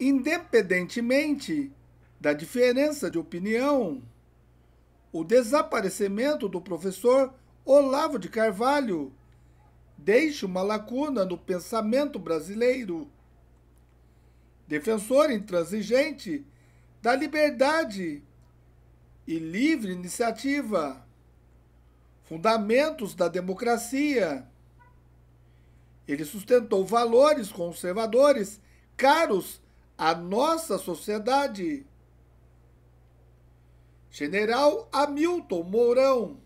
independentemente da diferença de opinião, o desaparecimento do professor Olavo de Carvalho deixa uma lacuna no pensamento brasileiro. Defensor intransigente da liberdade e livre iniciativa, fundamentos da democracia. Ele sustentou valores conservadores caros à nossa sociedade. General Hamilton Mourão